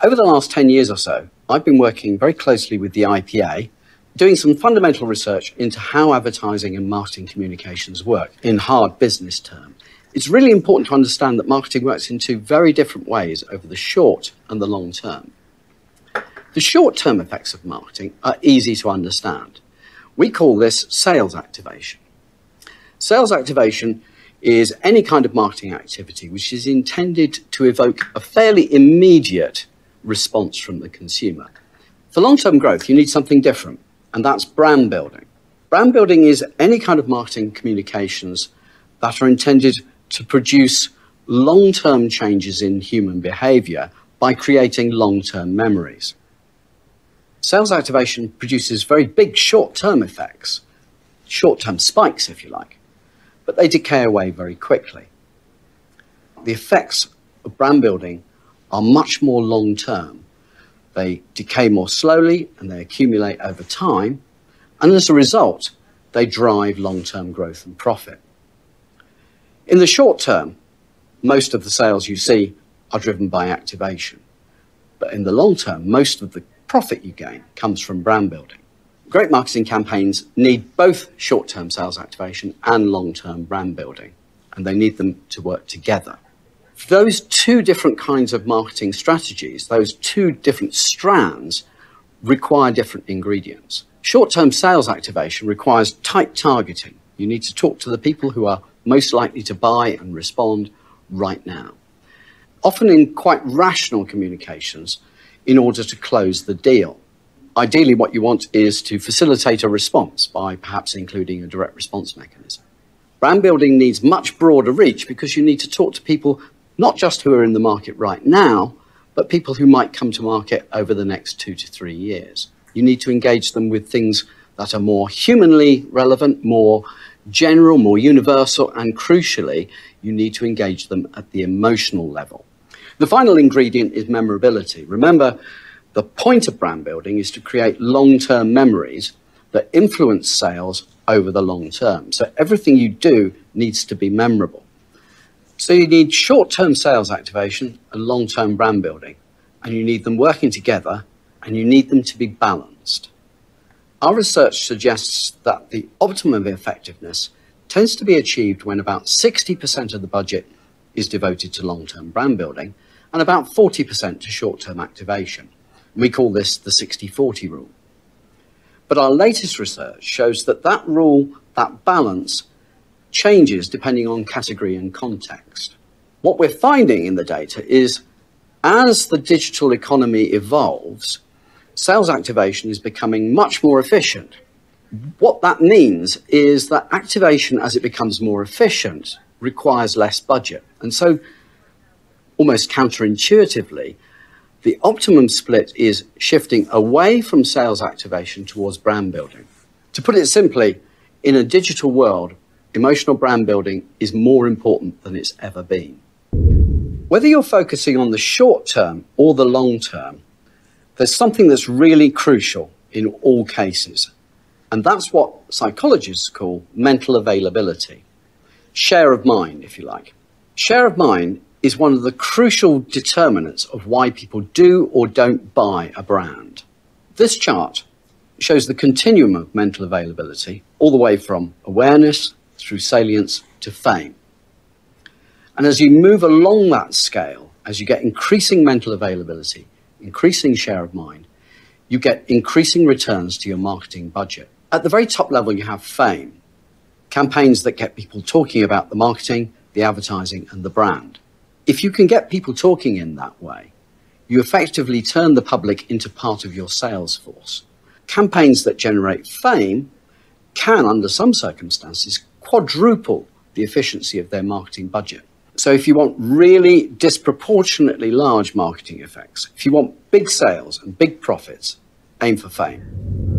Over the last 10 years or so, I've been working very closely with the IPA, doing some fundamental research into how advertising and marketing communications work in hard business terms. It's really important to understand that marketing works in two very different ways over the short and the long term. The short term effects of marketing are easy to understand. We call this sales activation. Sales activation is any kind of marketing activity which is intended to evoke a fairly immediate response from the consumer. For long term growth, you need something different, and that's brand building. Brand building is any kind of marketing communications that are intended to produce long term changes in human behavior by creating long term memories. Sales activation produces very big short term effects, short term spikes, if you like, but they decay away very quickly. The effects of brand building are much more long term. They decay more slowly and they accumulate over time, and as a result, they drive long term growth and profit. In the short term, most of the sales you see are driven by activation. But in the long term, most of the profit you gain comes from brand building. Great marketing campaigns need both short term sales activation and long term brand building, and they need them to work together. Those two different kinds of marketing strategies, those two different strands, require different ingredients. Short term sales activation requires tight targeting. You need to talk to the people who are most likely to buy and respond right now. Often in quite rational communications in order to close the deal. Ideally, what you want is to facilitate a response by perhaps including a direct response mechanism. Brand building needs much broader reach because you need to talk to people not just who are in the market right now, but people who might come to market over the next two to three years. You need to engage them with things that are more humanly relevant, more general, more universal, and crucially, you need to engage them at the emotional level. The final ingredient is memorability. Remember, the point of brand building is to create long term memories that influence sales over the long term. So everything you do needs to be memorable. So you need short term sales activation and long term brand building, and you need them working together, and you need them to be balanced. Our research suggests that the optimum effectiveness tends to be achieved when about 60% of the budget is devoted to long term brand building and about 40% to short term activation. We call this the 60 40 rule. But our latest research shows that that rule, that balance, changes depending on category and context. What we're finding in the data is as the digital economy evolves, sales activation is becoming much more efficient. What that means is that activation, as it becomes more efficient, requires less budget. And so, almost counterintuitively, the optimum split is shifting away from sales activation towards brand building. To put it simply, in a digital world, emotional brand building is more important than it's ever been. Whether you're focusing on the short term or the long term, there's something that's really crucial in all cases, and that's what psychologists call mental availability. Share of mind, if you like. Share of mind is one of the crucial determinants of why people do or don't buy a brand. This chart shows the continuum of mental availability, all the way from awareness through salience to fame. And as you move along that scale, as you get increasing mental availability, increasing share of mind, you get increasing returns to your marketing budget. At the very top level, you have fame, campaigns that get people talking about the marketing, the advertising, and the brand. If you can get people talking in that way, you effectively turn the public into part of your sales force. Campaigns that generate fame can, under some circumstances, quadruple the efficiency of their marketing budget. So if you want really disproportionately large marketing effects, if you want big sales and big profits, aim for fame.